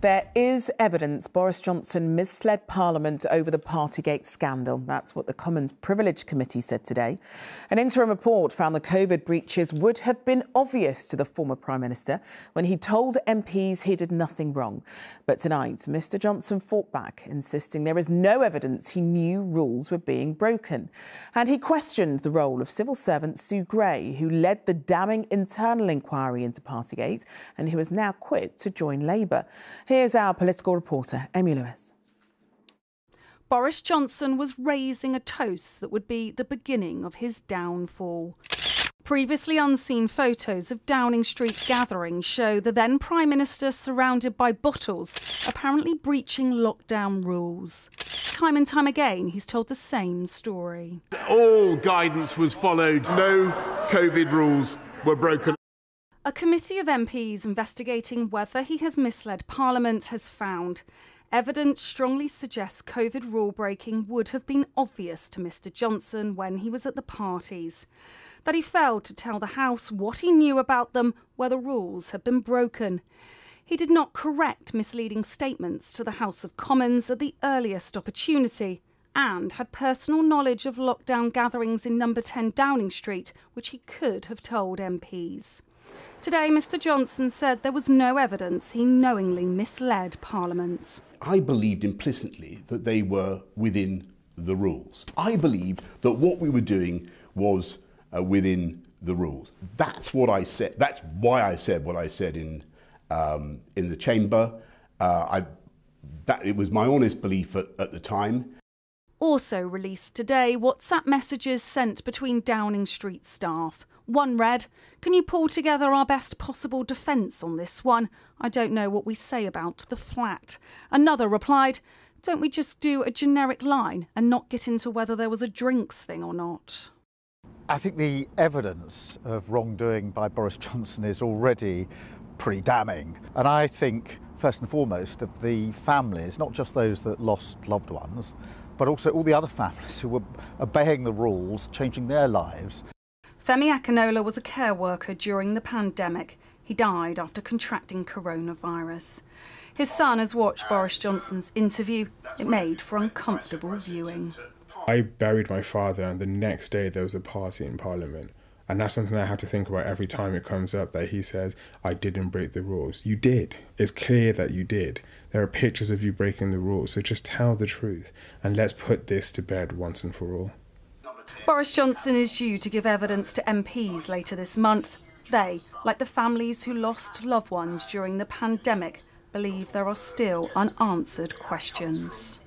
There is evidence Boris Johnson misled Parliament over the Partygate scandal. That's what the Commons Privilege Committee said today. An interim report found the COVID breaches would have been obvious to the former Prime Minister when he told MPs he did nothing wrong. But tonight, Mr Johnson fought back, insisting there is no evidence he knew rules were being broken. And he questioned the role of civil servant Sue Gray, who led the damning internal inquiry into Partygate and who has now quit to join Labour. Here's our political reporter, Amy Lewis. Boris Johnson was raising a toast that would be the beginning of his downfall. Previously unseen photos of Downing Street gatherings show the then Prime Minister surrounded by bottles, apparently breaching lockdown rules. Time and time again, he's told the same story. All guidance was followed, no COVID rules were broken. A committee of MPs investigating whether he has misled Parliament has found evidence strongly suggests COVID rule breaking would have been obvious to Mr Johnson when he was at the parties. That he failed to tell the House what he knew about them where the rules had been broken. He did not correct misleading statements to the House of Commons at the earliest opportunity and had personal knowledge of lockdown gatherings in number 10 Downing Street, which he could have told MPs. Today, Mr Johnson said there was no evidence he knowingly misled Parliament. I believed implicitly that they were within the rules. I believed that what we were doing was uh, within the rules. That's what I said. That's why I said what I said in um, in the chamber. Uh, I, that it was my honest belief at, at the time. Also released today, WhatsApp messages sent between Downing Street staff. One read, Can you pull together our best possible defence on this one? I don't know what we say about the flat. Another replied, Don't we just do a generic line and not get into whether there was a drinks thing or not? I think the evidence of wrongdoing by Boris Johnson is already pretty damning. And I think, first and foremost, of the families, not just those that lost loved ones, but also all the other families who were obeying the rules, changing their lives. Femi Akinola was a care worker during the pandemic. He died after contracting coronavirus. His son has watched Boris Johnson's interview. It made for uncomfortable viewing. I buried my father, and the next day there was a party in Parliament. And that's something I have to think about every time it comes up that he says, I didn't break the rules. You did. It's clear that you did. There are pictures of you breaking the rules. So just tell the truth and let's put this to bed once and for all. Boris Johnson is due to give evidence to MPs later this month. They, like the families who lost loved ones during the pandemic, believe there are still unanswered questions.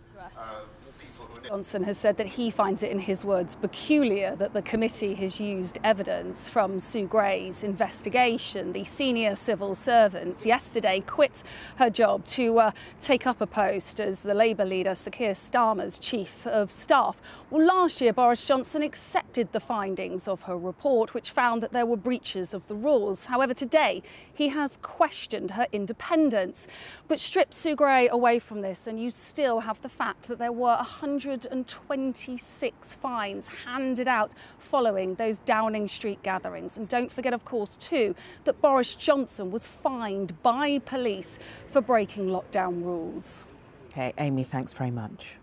Johnson has said that he finds it, in his words, peculiar that the committee has used evidence from Sue Gray's investigation. The senior civil servant yesterday quit her job to uh, take up a post as the Labour leader, Sir Keir Starmer's chief of staff. Well, last year, Boris Johnson accepted the findings of her report, which found that there were breaches of the rules. However, today he has questioned her independence. But strip Sue Gray away from this, and you still have the fact that there were 100 126 fines handed out following those Downing Street gatherings. And don't forget, of course, too, that Boris Johnson was fined by police for breaking lockdown rules. Okay, Amy, thanks very much.